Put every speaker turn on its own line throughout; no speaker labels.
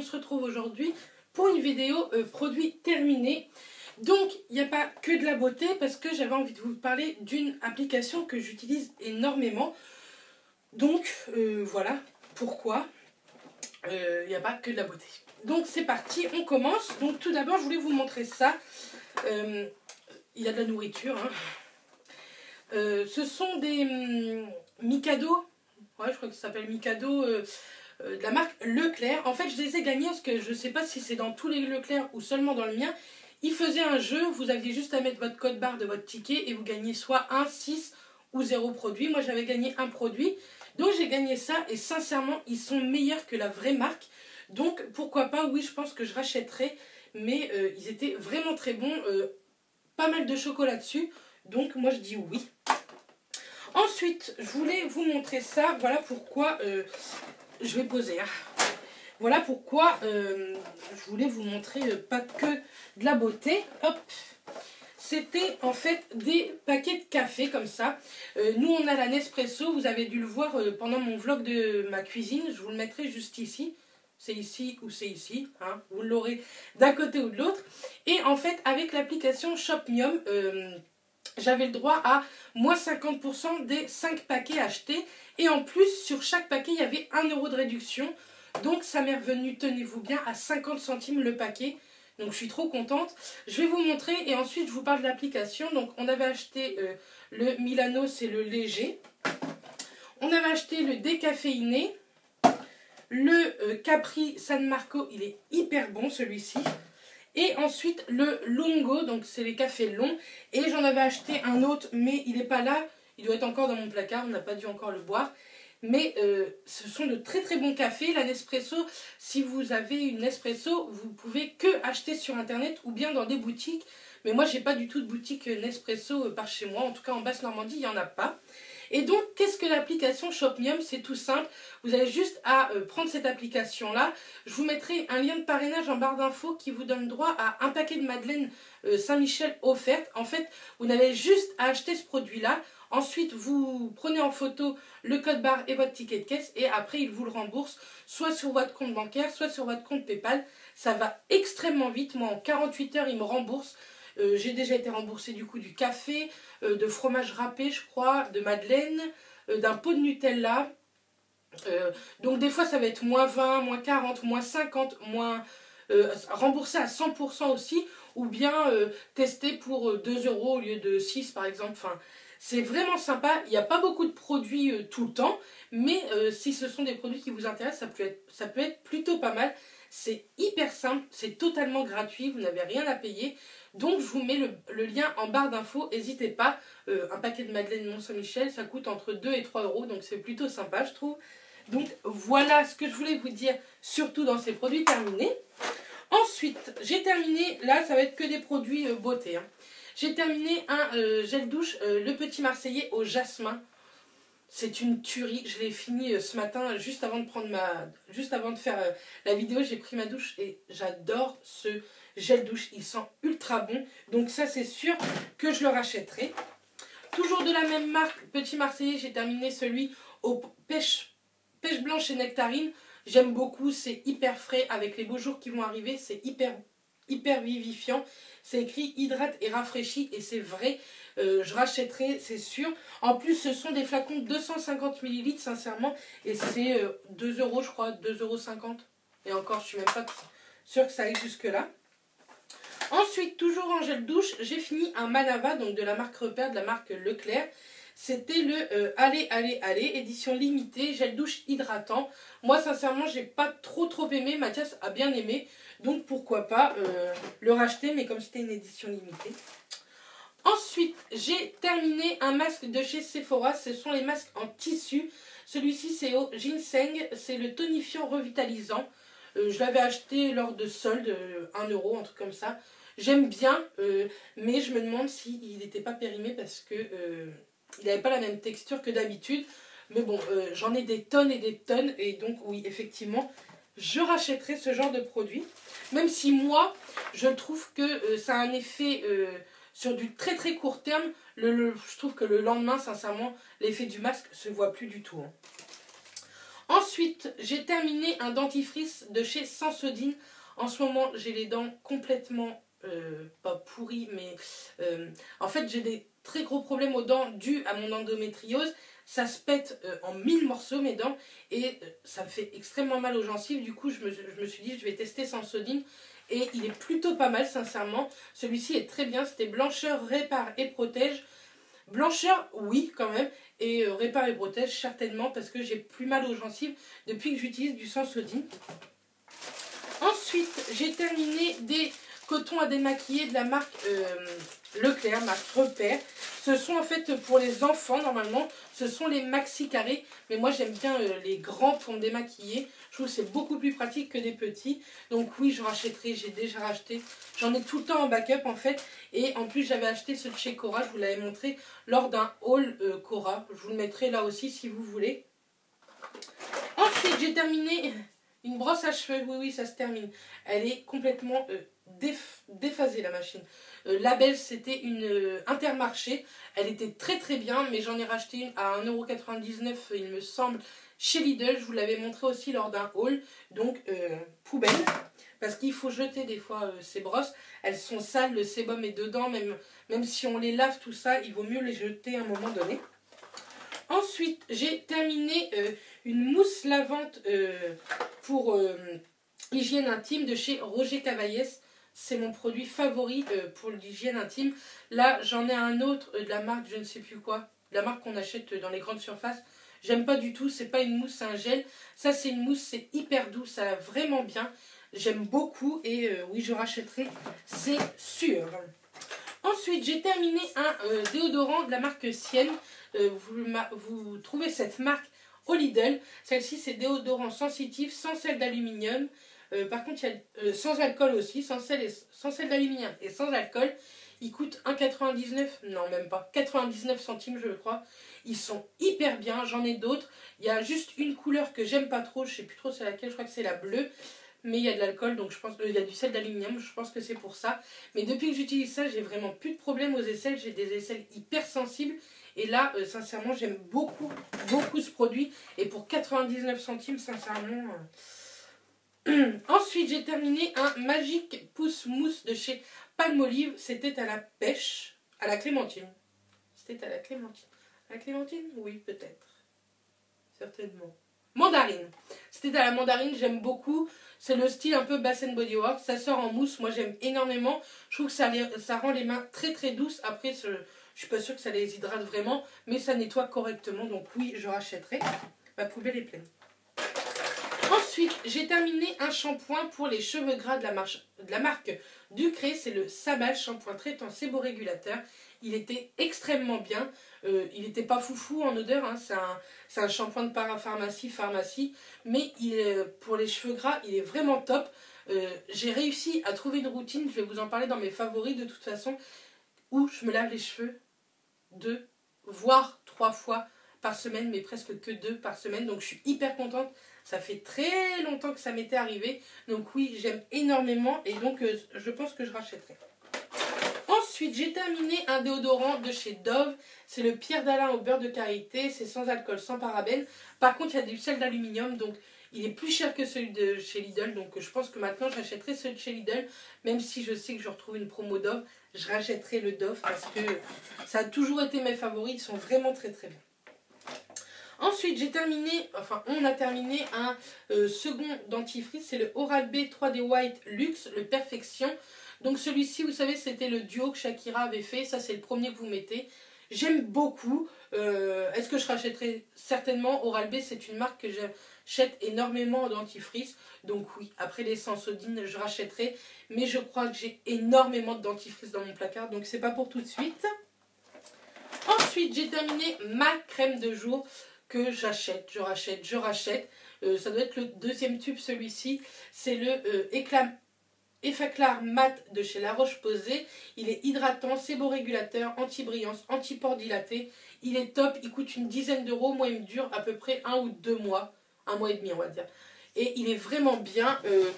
On se retrouve aujourd'hui pour une vidéo euh, produit terminé. Donc, il n'y a pas que de la beauté parce que j'avais envie de vous parler d'une application que j'utilise énormément. Donc, euh, voilà pourquoi euh, il n'y a pas que de la beauté. Donc, c'est parti, on commence. Donc, tout d'abord, je voulais vous montrer ça. il y a de la nourriture. Hein. ce sont des hum, Mikado ouais, je crois que ça s'appelle Mikado, euh, euh, de la marque Leclerc. En fait, je les ai gagnés parce que je ne sais pas si c'est dans tous les Leclerc ou seulement dans le mien. Ils faisaient un jeu, vous aviez juste à mettre votre code barre de votre ticket et vous gagnez soit 1, 6 ou 0 produit. Moi, j'avais gagné un produit. Donc, j'ai gagné ça et sincèrement, ils sont meilleurs que la vraie marque. Donc, pourquoi pas, oui, je pense que je rachèterai. Mais euh, ils étaient vraiment très bons. pas mal de chocolat dessus. Donc, moi, je dis oui. Ensuite, je voulais vous montrer ça. Voilà pourquoi euh, je vais poser. Hein. Voilà pourquoi euh, je voulais vous montrer euh, pas que de la beauté. Hop c'était en fait des paquets de café comme ça. nous, on a la Nespresso. Vous avez dû le voir pendant mon vlog de ma cuisine. Je vous le mettrai juste ici. C'est ici ou c'est ici. Hein. Vous l'aurez d'un côté ou de l'autre. Et en fait, avec l'application Shopmium, j'avais le droit à moins 50% des 5 paquets achetés. Et en plus, sur chaque paquet, il y avait 1 euro de réduction. Donc ça m'est revenu, tenez-vous bien, à 50 centimes le paquet. Donc je suis trop contente. Je vais vous montrer et ensuite je vous parle de l'application. Donc on avait acheté euh, le Milano, c'est le léger. On avait acheté le décaféiné. Le euh, Capri San Marco, il est hyper bon celui-ci. Et ensuite le Lungo, donc c'est les cafés longs. Et j'en avais acheté un autre, mais il n'est pas là. Il doit être encore dans mon placard, on n'a pas dû encore le boire. Mais euh, ce sont de très très bons cafés. La Nespresso, si vous avez une Nespresso, vous pouvez que acheter sur internet ou bien dans des boutiques. Mais moi, j'ai pas du tout de boutique Nespresso euh, par chez moi. En tout cas, en Basse-Normandie, il n'y en a pas. Et donc, qu'est-ce que l'application Shopmium? C'est tout simple. Vous avez juste à euh, prendre cette application-là. Je vous mettrai un lien de parrainage en barre d'infos qui vous donne droit à un paquet de Madeleine euh, Saint-Michel offerte. En fait, vous n'avez juste à acheter ce produit-là. Ensuite, vous prenez en photo le code barre et votre ticket de caisse et après, il vous le rembourse soit sur votre compte bancaire, soit sur votre compte PayPal. Ça va extrêmement vite. Moi, en 48 heures, il me rembourse. Euh, j'ai déjà été remboursée du coup du café, euh, de fromage râpé, je crois, de madeleine, euh, d'un pot de Nutella. donc des fois ça va être moins 20, moins 40, moins 50, moins remboursé à 100% aussi, ou bien testé pour 2 euros au lieu de 6 par exemple. C'est vraiment sympa. Il n'y a pas beaucoup de produits tout le temps, mais si ce sont des produits qui vous intéressent, ça peut être, ça peut être plutôt pas mal. C'est hyper simple, c'est totalement gratuit, vous n'avez rien à payer. Donc je vous mets le, lien en barre d'infos, n'hésitez pas. Euh, un paquet de Madeleine Mont-Saint-Michel, ça coûte entre 2 et 3 euros, donc c'est plutôt sympa je trouve. Donc voilà ce que je voulais vous dire, surtout dans ces produits terminés. Ensuite, j'ai terminé, là ça va être que des produits euh, beauté. Hein. J'ai terminé un euh, gel douche, le petit Marseillais au jasmin. C'est une tuerie. Je l'ai fini euh, ce matin, juste avant de prendre ma, juste avant de faire euh, la vidéo, j'ai pris ma douche et j'adore ce gel douche. Il sent ultra bon. Donc ça, c'est sûr que je le rachèterai. Toujours de la même marque, Petit Marseillais, j'ai terminé celui au pêche, blanche et nectarine. J'aime beaucoup, c'est hyper frais avec les beaux jours qui vont arriver, c'est hyper hyper vivifiant. C'est écrit hydrate et rafraîchit et c'est vrai. Euh, je rachèterai, c'est sûr. En plus, ce sont des flacons de 250 ml, sincèrement. Et c'est 2 euh, euros, je crois, 2,50 euros. Et encore, je suis même pas sûre que ça aille jusque-là. Ensuite, toujours en gel douche, j'ai fini un Manava, donc de la marque Repère, de la marque Leclerc. C'était le euh, Allez, allez, allez, édition limitée, gel douche hydratant. Moi, sincèrement, j'ai pas trop trop aimé. Mathias a bien aimé. Donc, pourquoi pas le racheter, mais comme c'était une édition limitée. Ensuite, j'ai terminé un masque de chez Sephora. Ce sont les masques en tissu. Celui-ci, c'est au ginseng. C'est le tonifiant revitalisant. Euh, je l'avais acheté lors de soldes, 1 euh, euro, un truc comme ça. J'aime bien, euh, mais je me demande s'il n'était pas périmé parce que il n'avait pas la même texture que d'habitude. Mais bon, j'en ai des tonnes et des tonnes. Et donc, oui, effectivement, je rachèterai ce genre de produit. Même si moi, je trouve que ça a un effet sur du très très court terme, je trouve que le lendemain, sincèrement, l'effet du masque se voit plus du tout. Hein. Ensuite, j'ai terminé un dentifrice de chez Sansodine. En ce moment, j'ai les dents complètement, euh, pas pourries, mais euh, en fait, j'ai des très gros problèmes aux dents dus à mon endométriose. Ça se pète euh, en mille morceaux mes dents et ça me fait extrêmement mal aux gencives. Du coup, je me, je me suis dit, je vais tester Sansodine et il est plutôt pas mal, sincèrement. Celui-ci est très bien. C'était blancheur, répare et protège. Blancheur, oui, quand même. Et euh, répare et protège, certainement, parce que j'ai plus mal aux gencives depuis que j'utilise du Sansodine. Ensuite, j'ai terminé des cotons à démaquiller de la marque euh, Leclerc, marque Repère. Ce sont en fait pour les enfants, normalement, ce sont les maxi carrés. Mais moi, j'aime bien euh, les grands pour me démaquiller. C'est beaucoup plus pratique que des petits. Donc oui, je rachèterai, j'ai déjà racheté. J'en ai tout le temps en backup en fait. Et en plus, j'avais acheté ce chez Cora, je vous l'avais montré lors d'un haul euh, Cora. Je vous le mettrai là aussi si vous voulez. Ensuite, j'ai terminé une brosse à cheveux. Oui, oui, ça se termine. Elle est complètement euh, déphasée la machine. Euh, la belle, c'était une euh, Intermarché. Elle était très très bien, mais j'en ai racheté une à 1,99€, il me semble, chez Lidl. Je vous l'avais montré aussi lors d'un haul. Donc, euh, poubelle. Parce qu'il faut jeter des fois ces brosses. Elles sont sales, le sébum est dedans. Même, si on les lave, tout ça, il vaut mieux les jeter à un moment donné. Ensuite, j'ai terminé une mousse lavante pour hygiène intime de chez Roger Cavaillès c'est mon produit favori euh, pour l'hygiène intime. Là, j'en ai un autre euh, de la marque, je ne sais plus quoi, de la marque qu'on achète dans les grandes surfaces. J'aime pas du tout, c'est pas une mousse, c'est un gel. Ça, c'est une mousse, c'est hyper doux, ça va vraiment bien. J'aime beaucoup et euh, oui, je rachèterai, c'est sûr. Ensuite, j'ai terminé un déodorant de la marque Sienne. vous, vous trouvez cette marque au Lidl. Celle-ci, c'est déodorant sensitif, sans sel d'aluminium. Euh, par contre, il y a euh, sans alcool aussi, sans sel, sans sel d'aluminium et sans alcool. Ils coûtent 1,99, non même pas, 99 centimes je crois. Ils sont hyper bien, j'en ai d'autres. Il y a juste une couleur que j'aime pas trop, je sais plus trop c'est laquelle, je crois que c'est la bleue. Mais il y a de l'alcool, donc je pense qu'il y a du sel d'aluminium, je pense que c'est pour ça. Mais depuis que j'utilise ça, j'ai vraiment plus de problèmes aux aisselles, j'ai des aisselles hyper sensibles. Et là, euh, sincèrement, j'aime beaucoup, beaucoup ce produit. Et pour 99 centimes, sincèrement... Ensuite, j'ai terminé un Magic Pousse Mousse de chez Palmolive. C'était à la pêche, à la clémentine. C'était à la clémentine. À la clémentine Oui, peut-être. Certainement. Mandarine. C'était à la mandarine, j'aime beaucoup. C'est le style un peu Bass Body Works. Ça sort en mousse, moi j'aime énormément. Je trouve que ça, rend les mains très très douces. Après, je, suis pas sûre que ça les hydrate vraiment, mais ça nettoie correctement. Donc oui, je rachèterai. Ma poubelle est pleine. Ensuite, j'ai terminé un shampoing pour les cheveux gras de la, de la marque Ducré. C'est le Sabal shampoing traitant séborégulateur. Il était extrêmement bien. Euh, il n'était pas foufou en odeur. Hein. C'est un, shampoing de parapharmacie, pharmacie. Mais il, pour les cheveux gras, il est vraiment top. Euh, j'ai réussi à trouver une routine. Je vais vous en parler dans mes favoris de toute façon. Où je me lave les cheveux deux, voire trois fois par semaine, mais presque que deux par semaine. Donc je suis hyper contente ça fait très longtemps que ça m'était arrivé. Donc oui, j'aime énormément et donc euh, je pense que je rachèterai. Ensuite, j'ai terminé un déodorant de chez Dove. C'est le Pierre d'Alain au beurre de karité. C'est sans alcool, sans parabènes. Par contre, il y a du sel d'aluminium. Donc, il est plus cher que celui de chez Lidl. Donc, je pense que maintenant, j'achèterai celui de chez Lidl. Même si je sais que je retrouve une promo Dove, je rachèterai le Dove parce que ça a toujours été mes favoris. Ils sont vraiment très très bien. Ensuite, j'ai terminé, enfin, on a terminé un euh, second dentifrice, c'est le Oral-B 3D White Luxe, le Perfection. Donc celui-ci, vous savez, c'était le duo que Shakira avait fait, ça c'est le premier que vous mettez. J'aime beaucoup. Euh, est-ce que je rachèterai Certainement? Oral-B, c'est une marque que j'achète énormément en dentifrice. Donc oui, après les Sensodine, je rachèterai. Mais je crois que j'ai énormément de dentifrice dans mon placard, donc c'est pas pour tout de suite. Ensuite, j'ai terminé ma crème de jour que j'achète, je rachète, je rachète. Euh, ça doit être le deuxième tube celui-ci. C'est le euh, Effaclar Mat de chez La Roche-Posay. Il est hydratant, séborégulateur, anti-brillance, anti-port dilaté. Il est top, il coûte une dizaine d'euros. Moi, il me dure à peu près un ou deux mois. Un mois et demi, on va dire. Et il est vraiment bien. Euh,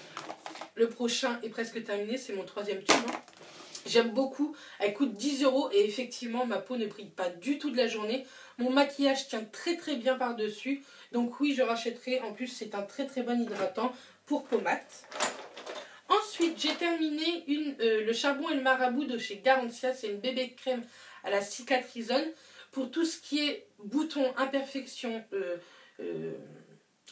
le prochain est presque terminé, c'est mon troisième tube. Hein. J'aime beaucoup. Elle coûte 10 euros et effectivement, ma peau ne brille pas du tout de la journée. Mon maquillage tient très très bien par-dessus. Donc oui, je rachèterai. En plus, c'est un très très bon hydratant pour peau mate. Ensuite, j'ai terminé euh, le charbon et le marabout de chez Garantia. C'est une bébé crème à la cicatrisone. Pour tout ce qui est boutons, imperfections, euh, euh,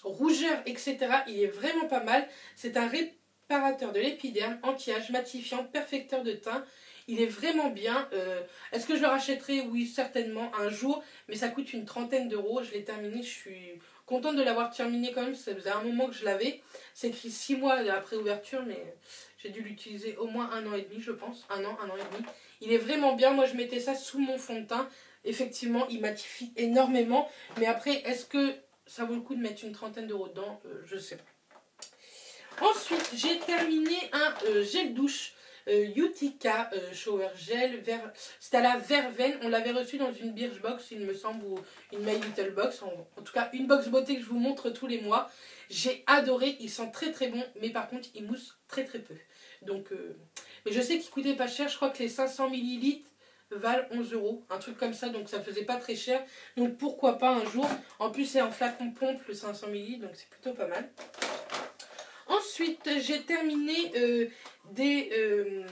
rougeur, etc. Il est vraiment pas mal. C'est un réparateur de l'épiderme, anti-âge, matifiant, perfecteur de teint. Il est vraiment bien. Euh, est-ce que je le rachèterai? Oui, certainement, un jour. Mais ça coûte une trentaine d'euros. Je l'ai terminé. Je suis contente de l'avoir terminé quand même. Ça faisait un moment que je l'avais. C'est écrit 6 mois après ouverture, mais j'ai dû l'utiliser au moins un an et demi, je pense. Un an, un an et demi. Il est vraiment bien. Moi, je mettais ça sous mon fond de teint. Effectivement, il matifie énormément. Mais après, est-ce que ça vaut le coup de mettre une trentaine d'euros dedans? Euh, Je sais pas. Ensuite, j'ai terminé un euh, gel douche Utica Shower Gel. C'était à la verveine. On l'avait reçu dans une Birchbox, il me semble, ou une My Little Box. En, tout cas, une box beauté que je vous montre tous les mois. J'ai adoré. Il sent très très bon, mais par contre, il mousse très très peu. Donc, mais je sais qu'il coûtait pas cher. Je crois que les 500 millilitres valent 11 euros, un truc comme ça, donc ça faisait pas très cher. Donc pourquoi pas un jour? En plus, c'est en flacon pompe le 500 ml, donc c'est plutôt pas mal. Ensuite, j'ai terminé euh, des, euh,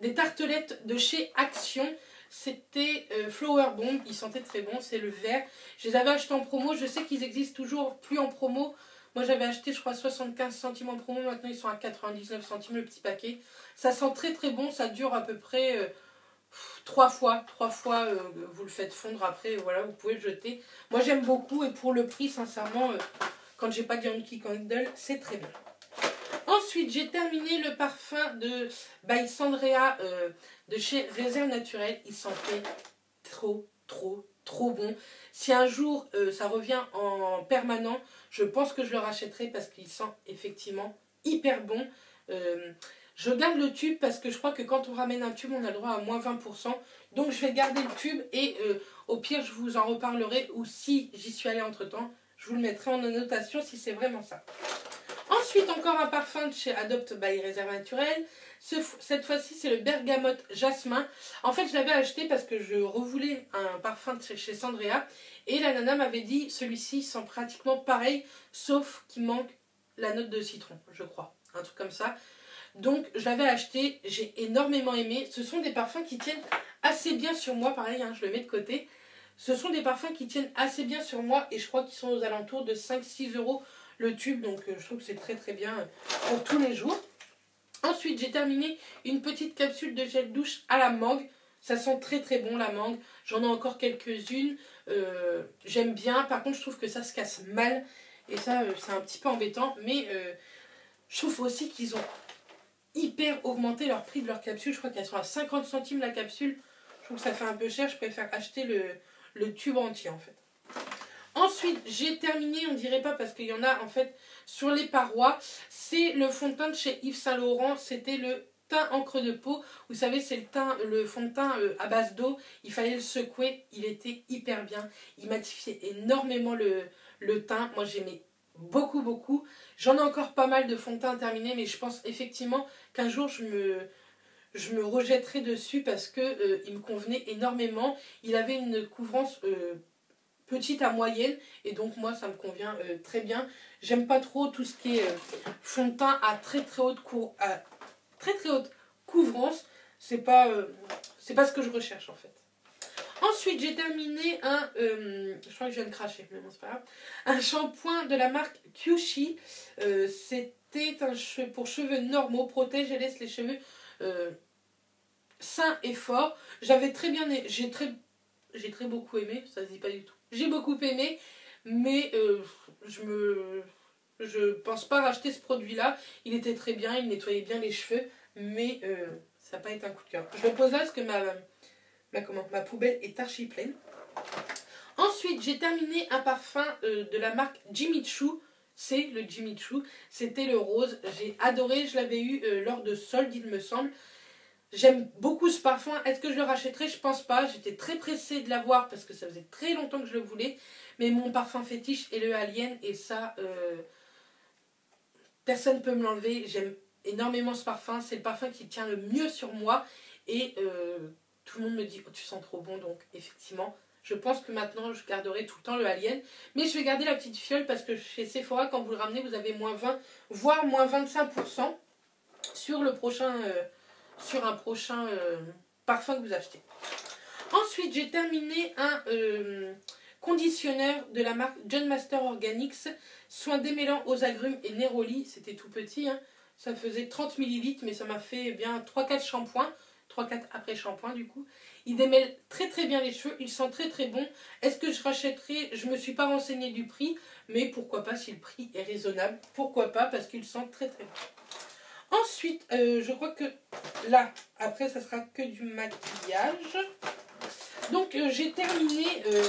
des tartelettes de chez Action. C'était euh, Flower Bomb, ils sentaient très bon, c'est le vert. Je les avais achetés en promo, je sais qu'ils existent toujours plus en promo. Moi j'avais acheté je crois 75 centimes en promo, maintenant ils sont à 99 centimes le petit paquet. Ça sent très très bon, ça dure à peu près trois fois, trois fois euh, vous le faites fondre après, voilà, vous pouvez le jeter. Moi j'aime beaucoup et pour le prix, sincèrement, euh, quand j'ai pas de Yankee Candle, c'est très bien. Ensuite, j'ai terminé le parfum de by Sandrea euh, de chez Réserve Naturelle. Il sentait trop, trop, trop bon. Si un jour ça revient en permanent, je pense que je le rachèterai parce qu'il sent effectivement hyper bon. Je garde le tube parce que je crois que quand on ramène un tube, on a le droit à moins 20%. Donc je vais garder le tube et euh, au pire, je vous en reparlerai. Ou si j'y suis allée entre temps, je vous le mettrai en annotation si c'est vraiment ça. Ensuite, encore un parfum de chez Adopt by Réserve Naturelle. cette fois-ci, c'est le Bergamote Jasmin. En fait, je l'avais acheté parce que je revoulais un parfum de chez Sandrea. Et la nana m'avait dit, celui-ci sent pratiquement pareil, sauf qu'il manque la note de citron, je crois. Un truc comme ça. Donc je l'avais acheté, j'ai énormément aimé. Ce sont des parfums qui tiennent assez bien sur moi, pareil, hein, je le mets de côté. Ce sont des parfums qui tiennent assez bien sur moi et je crois qu'ils sont aux alentours de 5-6 euros le tube. Donc euh, je trouve que c'est très très bien pour tous les jours. Ensuite j'ai terminé une petite capsule de gel douche à la mangue. Ça sent très très bon la mangue. J'en ai encore quelques-unes. Euh, j'aime bien. Par contre je trouve que ça se casse mal. Et ça euh, c'est un petit peu embêtant. Mais je trouve aussi qu'ils ont hyper augmenté leur prix de leur capsule. Je crois qu'elles sont à 50 centimes la capsule. Je trouve que ça fait un peu cher. Je préfère acheter le, tube entier en fait. Ensuite, j'ai terminé, on dirait pas parce qu'il y en a en fait sur les parois. C'est le fond de teint de chez Yves Saint Laurent. C'était le teint encre de peau. Vous savez, c'est le, teint, le fond de teint euh, à base d'eau. Il fallait le secouer. Il était hyper bien. Il matifiait énormément le, le teint. Moi, j'aimais beaucoup, beaucoup. J'en ai encore pas mal de fond de teint terminé, mais je pense effectivement qu'un jour je me, je me rejetterai dessus parce que euh, il me convenait énormément. Il avait une couvrance euh, petite à moyenne et donc moi ça me convient euh, très bien. J'aime pas trop tout ce qui est fond de teint à très très haute, à très, haute couvrance. C'est pas, c'est pas ce que je recherche en fait. Ensuite, j'ai terminé un, euh, je crois que je viens de cracher, mais bon, c'est pas grave, un shampoing de la marque Kyushi. Euh, c'était un pour cheveux normaux, protège et laisse les cheveux euh, sains et forts. J'avais très bien, j'ai très, j'ai très beaucoup aimé, ça se dit pas du tout. J'ai beaucoup aimé, mais je me, je pense pas racheter ce produit-là. Il était très bien, il nettoyait bien les cheveux, mais ça n'a pas été un coup de cœur. Je le pose là parce que ma ma, comment, ma poubelle est archi pleine. Ensuite, j'ai terminé un parfum euh, de la marque Jimmy Choo. C'est le Jimmy Choo. C'était le rose. J'ai adoré. Je l'avais eu euh, lors de solde, il me semble. J'aime beaucoup ce parfum. Est-ce que je le rachèterai? Je pense pas. J'étais très pressée de l'avoir parce que ça faisait très longtemps que je le voulais. Mais mon parfum fétiche est le Alien. Et ça, euh, personne ne peut me l'enlever. J'aime énormément ce parfum. C'est le parfum qui tient le mieux sur moi. Et euh, tout le monde me dit oh, tu sens trop bon. Donc effectivement, je pense que maintenant je garderai tout le temps le Alien. Mais je vais garder la petite fiole parce que chez Sephora, quand vous le ramenez, vous avez moins 20, voire moins 25% sur le prochain, euh, sur un prochain euh, parfum que vous achetez. Ensuite, j'ai terminé un conditionneur de la marque John Master Organics, soin démêlant aux agrumes et Neroli. C'était tout petit, hein. ça faisait 30 ml, mais ça m'a fait bien 3-4 shampoings. 3-4 après shampoing du coup. Il démêle très très bien les cheveux, il sent très très bon. Est-ce que je rachèterai? Je me suis pas renseignée du prix, mais pourquoi pas si le prix est raisonnable. Pourquoi pas? Parce qu'il sent très très bon. Ensuite, euh, je crois que là, après ça sera que du maquillage. Donc euh, j'ai terminé euh,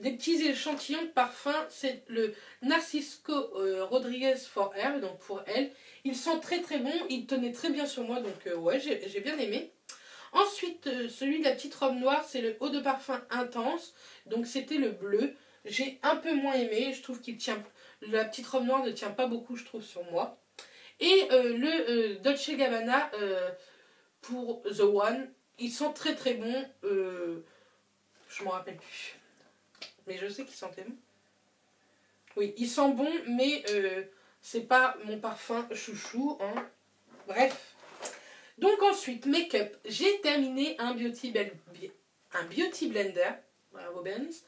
des petits échantillons de parfum. C'est le Narcisco Rodriguez for Elle, donc pour elle. Il sent très très bon, il tenait très bien sur moi, donc ouais, j'ai bien aimé. Ensuite, celui de la petite robe noire, c'est le eau de parfum intense, donc c'était le bleu. J'ai un peu moins aimé, je trouve qu'il tient... La petite robe noire ne tient pas beaucoup, je trouve, sur moi. Et le Dolce Gabbana pour The One, il sent très très bon. je m'en rappelle plus mais je sais qu'il sentait bon. Oui, il sent bon, mais euh, c'est pas mon parfum chouchou. Hein. Bref. Donc ensuite, make-up. J'ai terminé un beauty, blender. Bravo Bernice.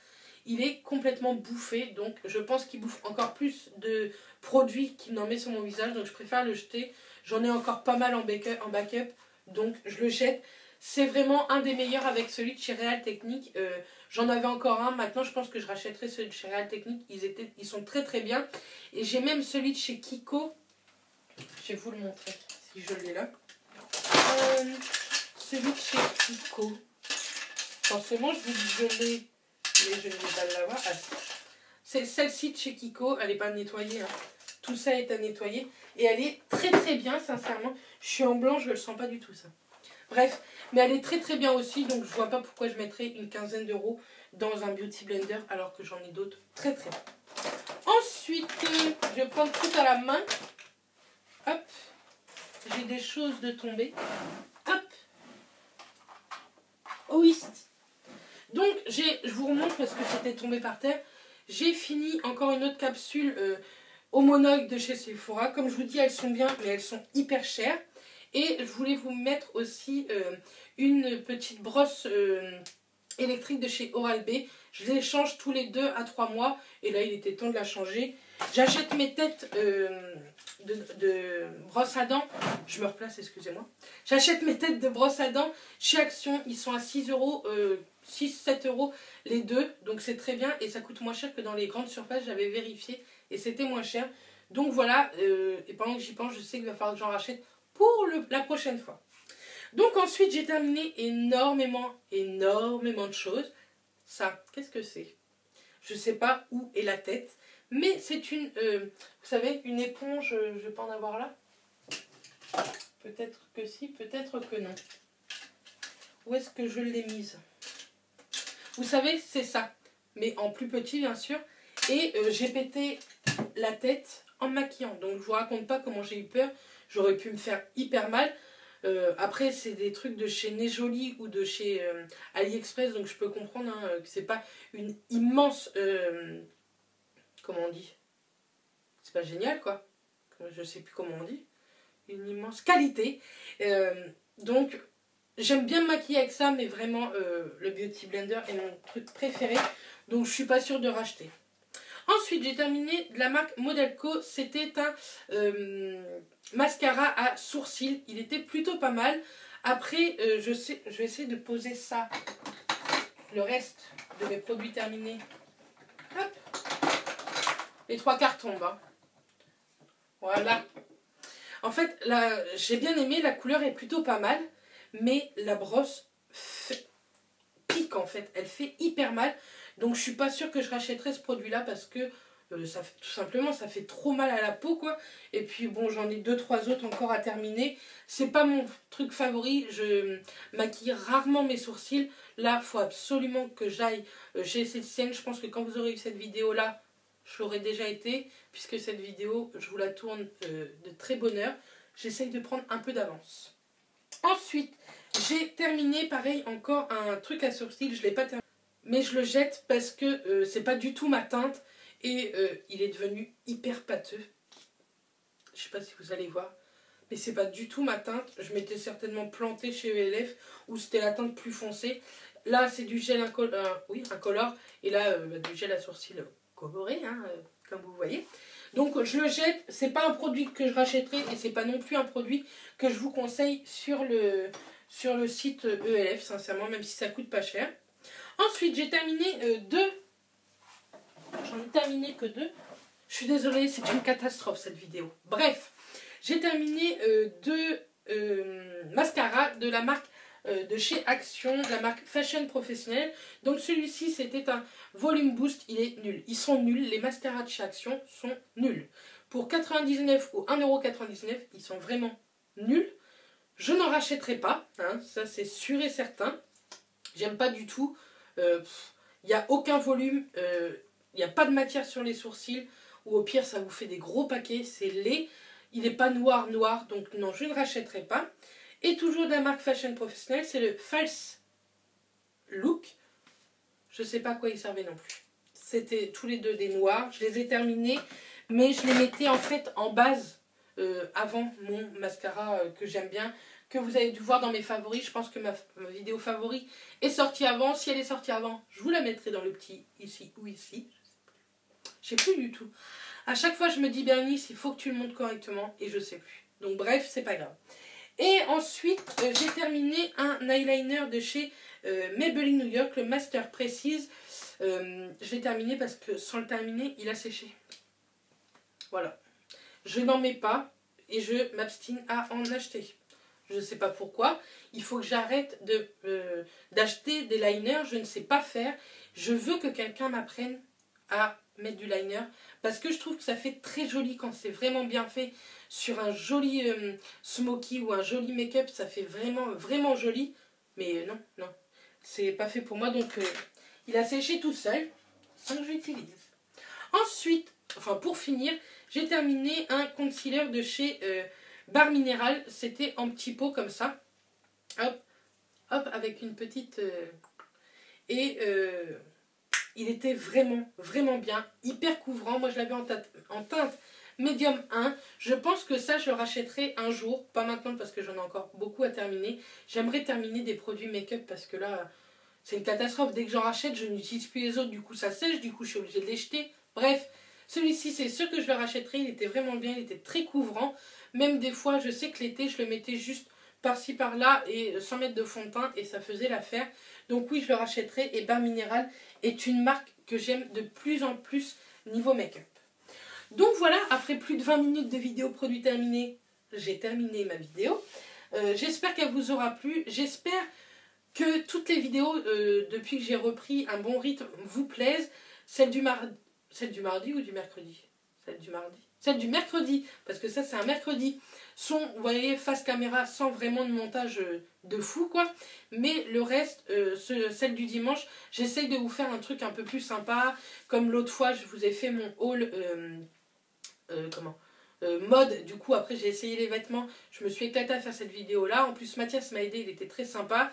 Il est complètement bouffé, donc je pense qu'il bouffe encore plus de produits qu'il n'en met sur mon visage, donc je préfère le jeter. J'en ai encore pas mal en backup, donc je le jette. C'est vraiment un des meilleurs avec celui de chez Real Technique. Euh, j'en avais encore un. Maintenant, je pense que je rachèterai celui de chez Real Technique. Ils, sont très très bien. Et j'ai même celui de chez Kiko. Je vais vous le montrer si je l'ai là. Euh, celui de chez Kiko. Forcément, je vous l'ai. Je ne vais pas l'avoir. Ah, c'est celle-ci de chez Kiko. Elle n'est pas nettoyée. Hein. Tout ça est à nettoyer. Et elle est très très bien, sincèrement. Je suis en blanc, je ne le sens pas du tout ça. Bref, mais elle est très très bien aussi, donc je vois pas pourquoi je mettrais une quinzaine d'euros dans un beauty blender alors que j'en ai d'autres très très bien. Ensuite, je vais prendre tout à la main. Hop, j'ai des choses de tomber. Hop, oui. Donc, je vous remonte parce que c'était tombé par terre. J'ai fini encore une autre capsule euh, homonoïde de chez Sephora. Comme je vous dis, elles sont bien, mais elles sont hyper chères. Et je voulais vous mettre aussi euh, une petite brosse euh, électrique de chez Oral-B. Je les change tous les 2 à 3 mois. Et là, il était temps de la changer. J'achète mes têtes euh, de, de, brosse à dents. Je me replace, excusez-moi. J'achète mes têtes de brosse à dents chez Action. Ils sont à 6 euros. 6-7 euros les deux, donc c'est très bien et ça coûte moins cher que dans les grandes surfaces, j'avais vérifié et c'était moins cher. Donc voilà, et pendant que j'y pense, je sais qu'il va falloir que j'en rachète pour la prochaine fois. Donc ensuite, j'ai terminé énormément, énormément de choses. Ça, qu'est-ce que c'est? Je ne sais pas où est la tête, mais c'est une, euh, vous savez, une éponge, euh, je vais pas en avoir là Peut-être que si, peut-être que non. Où est-ce que je l'ai mise? Vous savez, c'est ça, mais en plus petit bien sûr. Et euh, j'ai pété la tête en maquillant. Donc je vous raconte pas comment j'ai eu peur j'aurais pu me faire hyper mal. Après, c'est des trucs de chez Nejoli ou de chez AliExpress, donc je peux comprendre hein, que c'est pas une immense. Comment on dit C'est pas génial, quoi. Je sais plus comment on dit. Une immense qualité. donc, j'aime bien me maquiller avec ça, mais vraiment, le Beauty Blender est mon truc préféré. Donc, je suis pas sûre de racheter. Ensuite, j'ai terminé de la marque Modelco. C'était un euh, mascara à sourcils. Il était plutôt pas mal. Après, euh, je, sais, je vais essayer de poser ça, le reste de mes produits terminés. Les trois quarts tombent. Hein. Voilà. En fait, j'ai bien aimé. La couleur est plutôt pas mal. Mais la brosse pique en fait. Elle fait hyper mal. Donc je suis pas sûre que je rachèterai ce produit-là parce que euh, tout simplement ça fait trop mal à la peau. Et puis bon j'en ai deux trois autres encore à terminer. C'est pas mon truc favori. Je maquille rarement mes sourcils. Là faut absolument que j'aille euh, chez Esthéticienne. Je pense que quand vous aurez eu cette vidéo là, je l'aurais déjà été puisque cette vidéo je vous la tourne euh, de très bonne heure. j'essaye de prendre un peu d'avance. Ensuite, j'ai terminé, pareil, encore un truc à sourcils. Je ne l'ai pas terminé. Mais je le jette parce que euh, c'est pas du tout ma teinte. Et euh, il est devenu hyper pâteux. Je sais pas si vous allez voir. Mais c'est pas du tout ma teinte. Je m'étais certainement plantée chez ELF où c'était la teinte plus foncée. Là, c'est du gel incolore. Euh, oui, incolore. Et là, bah, du gel à sourcils coloré, hein, comme vous voyez. Donc je le jette, c'est pas un produit que je rachèterai et c'est pas non plus un produit que je vous conseille sur le, sur le site ELF, sincèrement, même si ça coûte pas cher. Ensuite, j'ai terminé euh, deux. J'en ai terminé que deux. Je suis désolée, c'est une catastrophe cette vidéo. Bref, j'ai terminé euh, deux euh, mascaras de la marque de chez Action, la marque Fashion Professionnelle. Donc celui-ci, c'était un volume boost, il est nul. Ils sont nuls, les mascaras de chez Action sont nuls. Pour 99 ou 1,99€, ils sont vraiment nuls. Je n'en rachèterai pas, hein, ça c'est sûr et certain. J'aime pas du tout. Il euh, n'y a aucun volume, il euh, n'y a pas de matière sur les sourcils, ou au pire ça vous fait des gros paquets, c'est laid. Il n'est pas noir noir, donc non, je ne rachèterai pas. Et toujours de la marque Fashion Professionnelle, c'est le False Look. Je ne sais pas à quoi il servait non plus. C'était tous les deux des noirs. Je les ai terminés, mais je les mettais en fait en base euh, avant mon mascara euh, que j'aime bien, que vous avez dû voir dans mes favoris. Je pense que ma, vidéo favori est sortie avant. Si elle est sortie avant, je vous la mettrai dans le petit ici ou ici. Je sais plus du tout. À chaque fois, je me dis, Bernice, il faut que tu le montres correctement et je sais plus. Donc bref, c'est pas grave. Et ensuite, euh, j'ai terminé un eyeliner de chez Maybelline New York, le Master Precise. je l'ai terminé parce que sans le terminer, il a séché. Voilà je n'en mets pas et je m'abstine à en acheter. Je ne sais pas pourquoi. Il faut que j'arrête euh, d'acheter des liners. Je ne sais pas faire. Je veux que quelqu'un m'apprenne à mettre du liner parce que je trouve que ça fait très joli quand c'est vraiment bien fait sur un joli euh, smoky ou un joli make-up. Ça fait vraiment, vraiment joli. Mais non, non. C'est pas fait pour moi. Donc, euh, il a séché tout seul que je l'utilise. Ensuite, enfin pour finir, j'ai terminé un concealer de chez euh, Bar Minéral. C'était en petit pot comme ça. Hop, hop, avec une petite... Euh, et euh, il était vraiment, vraiment bien. Hyper couvrant. Moi, je l'avais en, teinte médium 1. Je pense que ça, je le rachèterai un jour. Pas maintenant parce que j'en ai encore beaucoup à terminer. J'aimerais terminer des produits make-up parce que là, c'est une catastrophe. Dès que j'en rachète, je n'utilise plus les autres. Du coup, ça sèche. Du coup, je suis obligée de les jeter. Bref, celui-ci, c'est sûr que je le rachèterai. Il était vraiment bien, il était très couvrant. Même des fois, je sais que l'été, je le mettais juste par-ci par-là et sans mettre de fond de teint et ça faisait l'affaire. Donc oui, je le rachèterai et Bain Minéral est une marque que j'aime de plus en plus niveau make-up. Donc voilà, après plus de 20 minutes de vidéo produit terminé, j'ai terminé ma vidéo. Euh, j'espère qu'elle vous aura plu. J'espère que toutes les vidéos euh, depuis que j'ai repris un bon rythme vous plaisent. Celle du, mardi, celle du mardi ou du mercredi? Celle du mardi? Celle du mercredi, parce que ça c'est un mercredi. Sont, vous voyez, face caméra sans vraiment de montage euh, de fou quoi. Mais le reste, euh, celle du dimanche, j'essaye de vous faire un truc un peu plus sympa. Comme l'autre fois, je vous ai fait mon haul. Euh, comment mode, du coup après j'ai essayé les vêtements, je me suis éclatée à faire cette vidéo là, en plus Mathias m'a aidé, il était très sympa.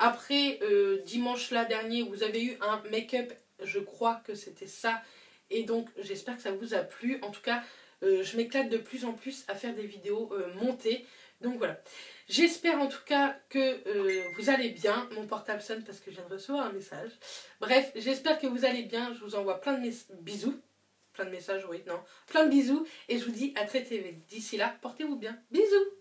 Après dimanche là dernier, vous avez eu un make-up, je crois que c'était ça, et donc j'espère que ça vous a plu. En tout cas, euh, je m'éclate de plus en plus à faire des vidéos euh, montées. Donc voilà. J'espère en tout cas que euh, vous allez bien. Mon portable sonne parce que je viens de recevoir un message. Bref, j'espère que vous allez bien. Je vous envoie plein de bisous. Plein de messages, oui, non. Plein de bisous. Et je vous dis à très vite. D'ici là, portez-vous bien. Bisous